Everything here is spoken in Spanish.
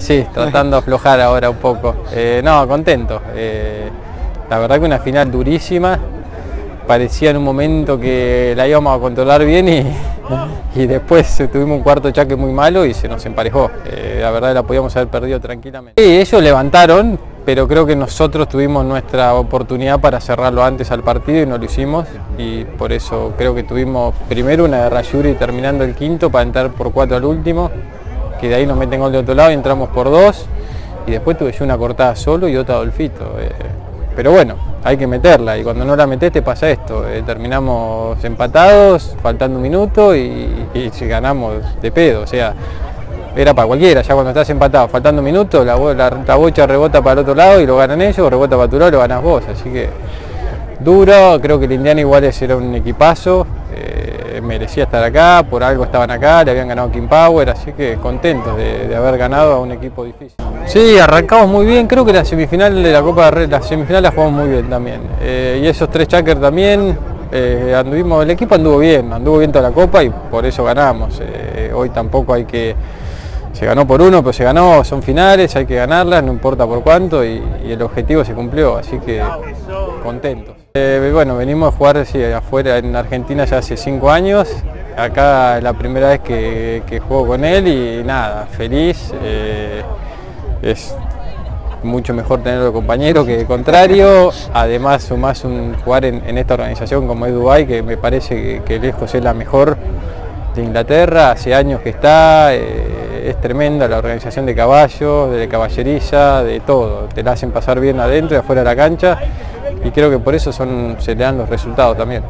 Sí, tratando de aflojar ahora un poco. Eh, no, contento. Eh, la verdad que una final durísima. Parecía en un momento que la íbamos a controlar bien y, después tuvimos un cuarto chaque muy malo y se nos emparejó. Eh, la verdad la podíamos haber perdido tranquilamente. Sí, ellos levantaron, pero creo que nosotros tuvimos nuestra oportunidad para cerrarlo antes al partido y no lo hicimos y por eso creo que tuvimos primero una de Yuri terminando el quinto para entrar por cuatro al último que de ahí nos meten gol de otro lado y entramos por dos. Y después tuve yo una cortada solo y otra Adolfito. Eh, pero bueno, hay que meterla. Y cuando no la metes te pasa esto, eh, terminamos empatados, faltando un minuto y, y, ganamos de pedo, o sea, era para cualquiera, ya cuando estás empatado, faltando un minuto, la, la, bocha rebota para el otro lado y lo ganan ellos, rebota para tu lado y lo ganas vos, así que duro, creo que el Indiana igual era un equipazo, merecía estar acá, por algo estaban acá, le habían ganado King Power, así que contentos de, haber ganado a un equipo difícil. Sí, arrancamos muy bien, creo que la semifinal de la Copa de la semifinal la jugamos muy bien también. Eh, y esos tres chakers también, eh, anduvimos, el equipo anduvo bien, anduvo bien toda la Copa y por eso ganamos. Eh, hoy tampoco hay que se ganó por uno, pero se ganó, son finales, hay que ganarlas, no importa por cuánto, y, el objetivo se cumplió, así que contentos. Eh, bueno, venimos a jugar afuera en Argentina ya hace cinco años, acá es la primera vez que, juego con él y nada, feliz, eh, es mucho mejor tenerlo compañero que contrario, además más un jugar en, esta organización como es Dubai, que me parece que, lejos es la mejor de Inglaterra, hace años que está, eh, es tremenda la organización de caballos, de caballeriza, de todo, te la hacen pasar bien adentro y afuera de la cancha y creo que por eso son, se le dan los resultados también.